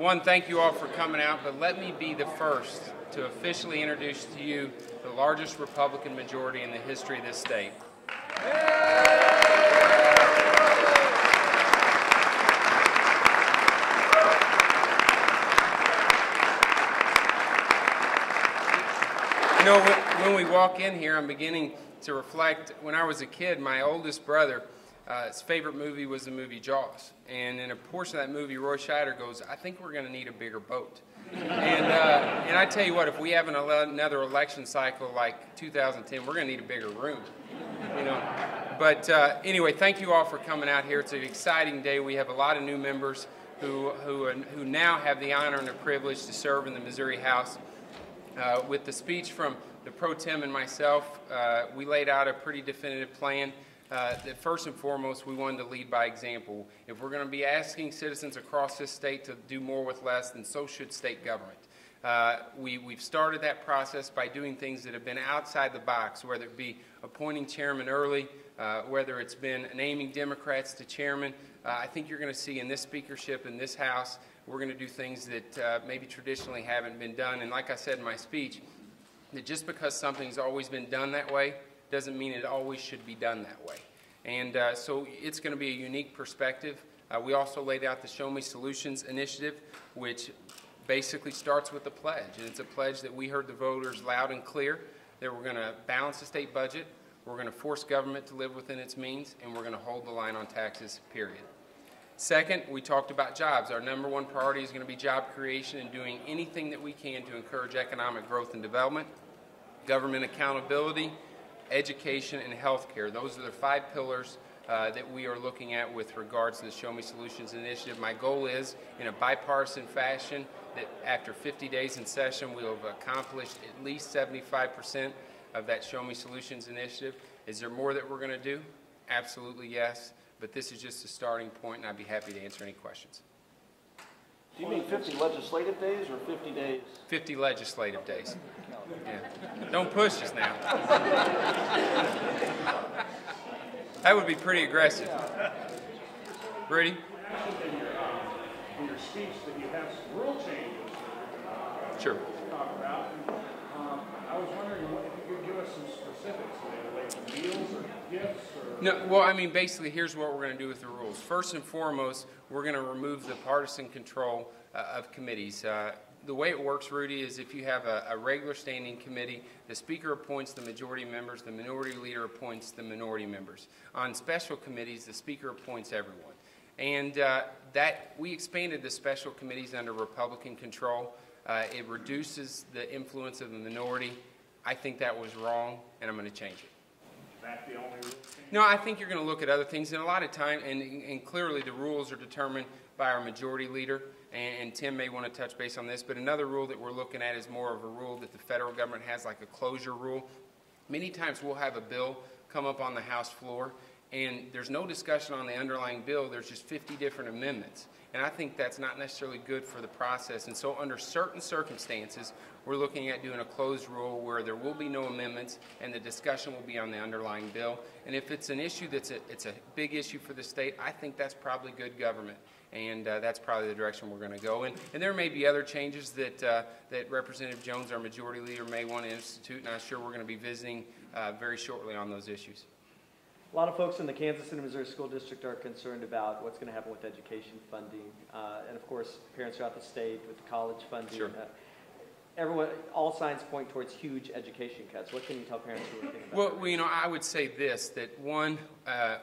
one, thank you all for coming out, but let me be the first to officially introduce to you the largest Republican majority in the history of this state. You know, when we walk in here, I'm beginning to reflect. When I was a kid, my oldest brother, uh, his favorite movie was the movie Jaws. And in a portion of that movie, Roy Scheider goes, I think we're going to need a bigger boat. and, uh, and I tell you what, if we have an, another election cycle like 2010, we're going to need a bigger room. You know. But uh, anyway, thank you all for coming out here. It's an exciting day. We have a lot of new members who, who, who now have the honor and the privilege to serve in the Missouri House. Uh, with the speech from the pro tem and myself, uh, we laid out a pretty definitive plan. Uh, that first and foremost, we wanted to lead by example. If we're going to be asking citizens across this state to do more with less, then so should state government. Uh, we, we've started that process by doing things that have been outside the box, whether it be appointing chairman early, uh, whether it's been naming Democrats to chairman. Uh, I think you're going to see in this speakership, in this House, we're going to do things that uh, maybe traditionally haven't been done. And like I said in my speech, that just because something's always been done that way doesn't mean it always should be done that way. And uh, so it's going to be a unique perspective. Uh, we also laid out the Show Me Solutions initiative, which basically starts with a pledge. And it's a pledge that we heard the voters loud and clear that we're going to balance the state budget, we're going to force government to live within its means, and we're going to hold the line on taxes, period. Second, we talked about jobs. Our number one priority is going to be job creation and doing anything that we can to encourage economic growth and development, government accountability, education, and healthcare. Those are the five pillars uh, that we are looking at with regards to the Show Me Solutions initiative. My goal is, in a bipartisan fashion, that after 50 days in session, we'll have accomplished at least 75% of that Show Me Solutions initiative. Is there more that we're going to do? Absolutely yes but this is just a starting point, and I'd be happy to answer any questions. Do you mean 50 legislative days or 50 days? 50 legislative days. Yeah. Don't push us now. that would be pretty aggressive. Brady? In your, speech that you have some rule changes. Uh, sure. Talk about. Um, I was wondering if you could give us some specifics. They meals or gifts no, well, I mean, basically, here's what we're going to do with the rules. First and foremost, we're going to remove the partisan control uh, of committees. Uh, the way it works, Rudy, is if you have a, a, regular standing committee, the speaker appoints the majority members, the minority leader appoints the minority members. On special committees, the speaker appoints everyone. And uh, that we expanded the special committees under Republican control. Uh, it reduces the influence of the minority. I think that was wrong, and I'm going to change it that the only No, I think you're going to look at other things. And a lot of time, and, and clearly the rules are determined by our majority leader. And, and, Tim may want to touch base on this. But another rule that we're looking at is more of a rule that the federal government has, like a closure rule. Many times we'll have a bill come up on the House floor, and there's no discussion on the underlying bill. There's just 50 different amendments. And I think that's not necessarily good for the process. And so, under certain circumstances, we're looking at doing a closed rule where there will be no amendments and the discussion will be on the underlying bill. And if it's an issue that's a, it's a big issue for the state, I think that's probably good government. And uh, that's probably the direction we're going to go in. And there may be other changes that, uh, that Representative Jones, our majority leader, may want to institute, and I'm sure we're going to be visiting uh, very shortly on those issues. A lot of folks in the Kansas City, Missouri School District are concerned about what's going to happen with education funding, uh, and of course, parents throughout the state with the college funding. Sure. Uh, everyone, all signs point towards huge education cuts. What can you tell parents who are thinking about well, well, you know, I would say this: that one, uh,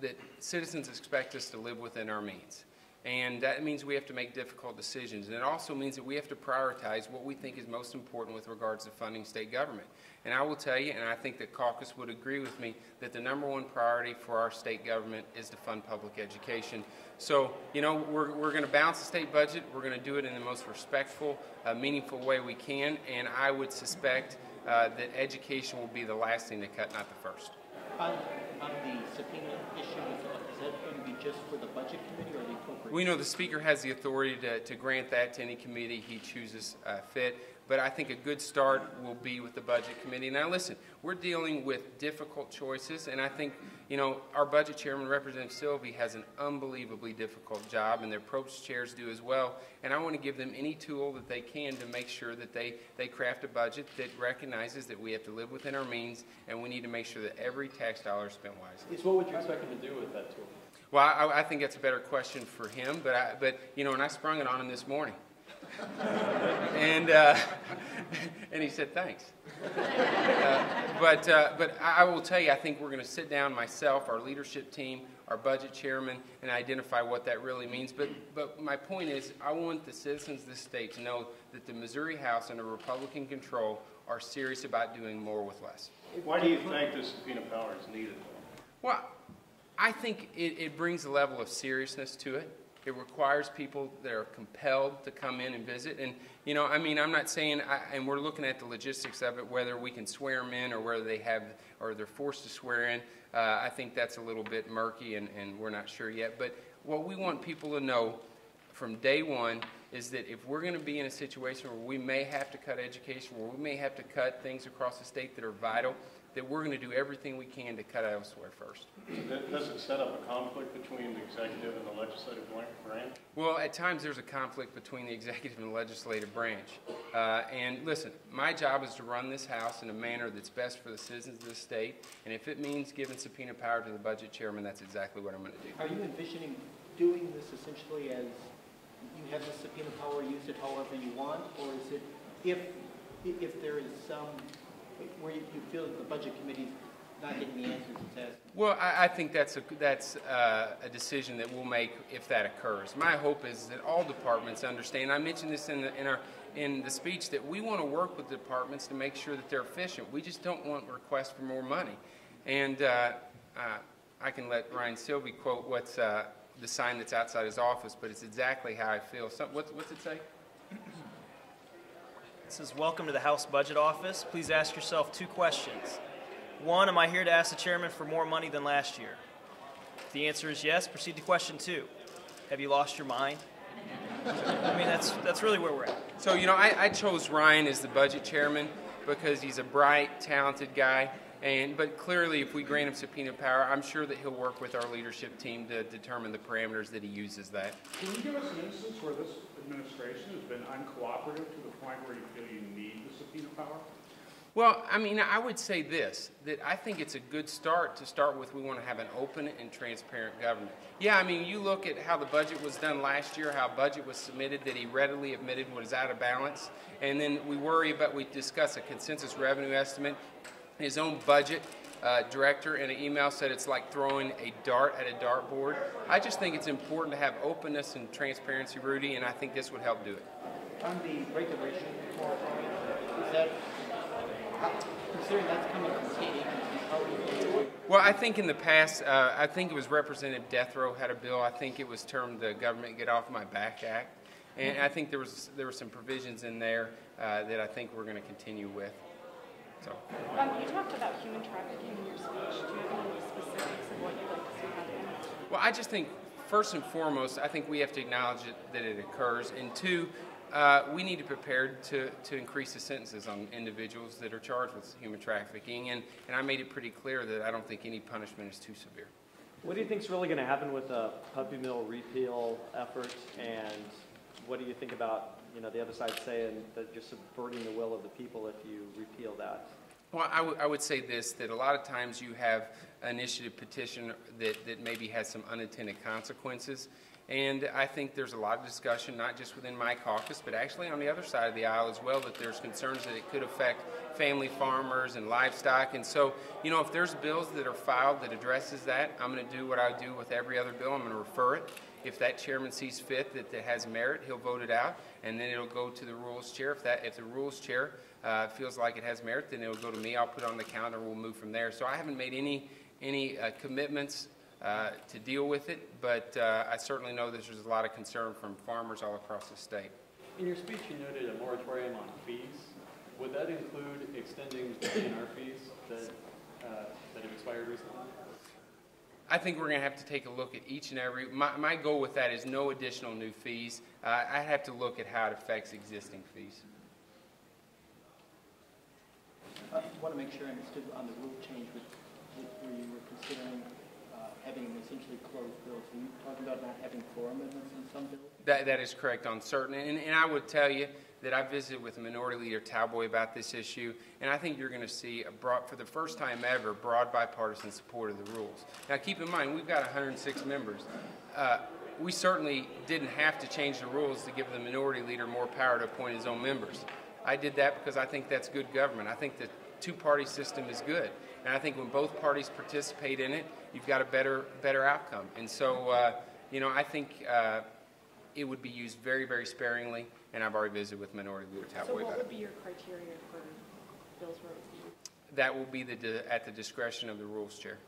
that citizens expect us to live within our means. And that means we have to make difficult decisions. And it also means that we have to prioritize what we think is most important with regards to funding state government. And I will tell you, and I think that caucus would agree with me, that the number one priority for our state government is to fund public education. So, you know, we're, we're going to balance the state budget. We're going to do it in the most respectful, uh, meaningful way we can. And I would suspect uh, that education will be the last thing to cut, not the first. On, on the subpoena just for the budget committee or the appropriate? We know the speaker has the authority to, to grant that to any committee he chooses uh, fit. but I think a good start will be with the Budget Committee. Now, listen, we're dealing with difficult choices, and I think, you know, our Budget Chairman, Representative Silvey, has an unbelievably difficult job, and their approach chairs do as well. And I want to give them any tool that they can to make sure that they, they craft a budget that recognizes that we have to live within our means, and we need to make sure that every tax dollar is spent wisely. So what would you expect him to do with that tool? Well, I, I think that's a better question for him, but I, but you know, and I sprung it on him this morning, and uh, and he said thanks. Uh, but uh, but I will tell you, I think we're going to sit down, myself, our leadership team, our budget chairman, and identify what that really means. But but my point is, I want the citizens of this state to know that the Missouri House under Republican control are serious about doing more with less. Why do you think the subpoena power is needed? Well, I think it, it brings a level of seriousness to it. It requires people that are compelled to come in and visit. And, you know, I mean, I'm not saying, I, and we're looking at the logistics of it, whether we can swear them in or whether they have, or they're forced to swear in. Uh, I think that's a little bit murky and, and we're not sure yet. But what we want people to know from day one is that if we're going to be in a situation where we may have to cut education, where we may have to cut things across the state that are vital, that we're going to do everything we can to cut elsewhere first. Th- Does it set up a conflict between the executive and the legislative branch? Well, at times there's a conflict between the executive and the legislative branch. Uh, and listen, my job is to run this House in a manner that's best for the citizens of the state. And if it means giving subpoena power to the budget chairman, that's exactly what I'm going to do. Are you envisioning doing this essentially as you have the subpoena power, use it however you want? Or is it, if, if there is some, where you feel that the budget committee's not getting the answers it's asking? Well, I, I think that's a, that's uh, a decision that we'll make if that occurs. My hope is that all departments understand. I mentioned this in the, in our in the speech that we want to work with departments to make sure that they're efficient. We just don't want requests for more money. And uh, uh, I can let Ryan Silvey quote what's uh, the sign that's outside his office, but it's exactly how I feel. Some, what's, what's it say? It says, Welcome to the House Budget Office. Please ask yourself two questions. One, am I here to ask the chairman for more money than last year? If the answer is yes, proceed to question two. Have you lost your mind? I mean, that's, that's really where we're at. So, you know, I, I chose Ryan as the budget chairman because he's a bright, talented guy. And, but clearly, if we grant him subpoena power, I'm sure that he'll work with our leadership team to determine the parameters that he uses that. Can you give us an instance where this administration has been uncooperative to the point where you feel you need the subpoena power? Well, I mean, I would say this that I think it's a good start to start with. We want to have an open and transparent government. Yeah, I mean, you look at how the budget was done last year, how budget was submitted that he readily admitted was out of balance, and then we worry about we discuss a consensus revenue estimate. His own budget uh, director in an email said it's like throwing a dart at a dartboard. I just think it's important to have openness and transparency, Rudy, and I think this would help do it. On the regulation moratorium, is that, considering that's coming from state agencies, how are you going to Well, I think in the past, uh, I think it was Representative Dethrow had a bill. I think it was termed the Government Get Off My Back Act, and I think there was there were some provisions in there uh, that I think we're going to continue with. So, Um, you talked about human trafficking in your speech. Do you have any specifics of what you'd like to see happen? well, I just think first and foremost, I think we have to acknowledge it, that it occurs, and two. Uh, we need to prepare to, to increase the sentences on individuals that are charged with human trafficking, and, and I made it pretty clear that I don't think any punishment is too severe. What do you think is really going to happen with the puppy mill repeal effort? And what do you think about, you know, the other side saying that you're subverting the will of the people if you repeal that? Well, I would- I would say this, that a lot of times you have an initiative petition that, that maybe has some unintended consequences. And I think there's a lot of discussion, not just within my caucus, but actually on the other side of the aisle as well, that there's concerns that it could affect family farmers and livestock. And so, you know, if there's bills that are filed that addresses that, I'm going to do what I do with every other bill. I'm going to refer it. If that chairman sees fit that it has merit, he'll vote it out, and then it'll go to the rules chair. If that, if the rules chair uh, feels like it has merit, then it'll go to me. I'll put it on the calendar. We'll move from there. So I haven't made any any uh, commitments uh, to deal with it, but uh, I certainly know that there's a lot of concern from farmers all across the state. In your speech, you noted a moratorium on fees. Would that include extending the DNR fees that, uh, that have expired recently? I think we're going to have to take a look at each and every. My, my goal with that is no additional new fees. Uh, I have to look at how it affects existing fees. I want to make sure I understood on the rule change with, with where you were considering uh, having essentially closed bills. Are you talking about not having floor amendments in some bills? That, that is correct on certain, and, and I would tell you that I visited with Minority Leader Talboy about this issue, and I think you're going to see broad, for the first time ever, broad bipartisan support of the rules. Now, keep in mind, we've got 106 members. Uh, we certainly didn't have to change the rules to give the Minority Leader more power to appoint his own members. I did that because I think that's good government. I think the two-party system is good, and I think when both parties participate in it, you've got a better, better outcome. And so, uh, you know, I think. Uh, it would be used very, very sparingly, and I've already visited with Minority Leader So what about would it. be your criteria for Bill's Road? That will be the, at the discretion of the Rules Chair.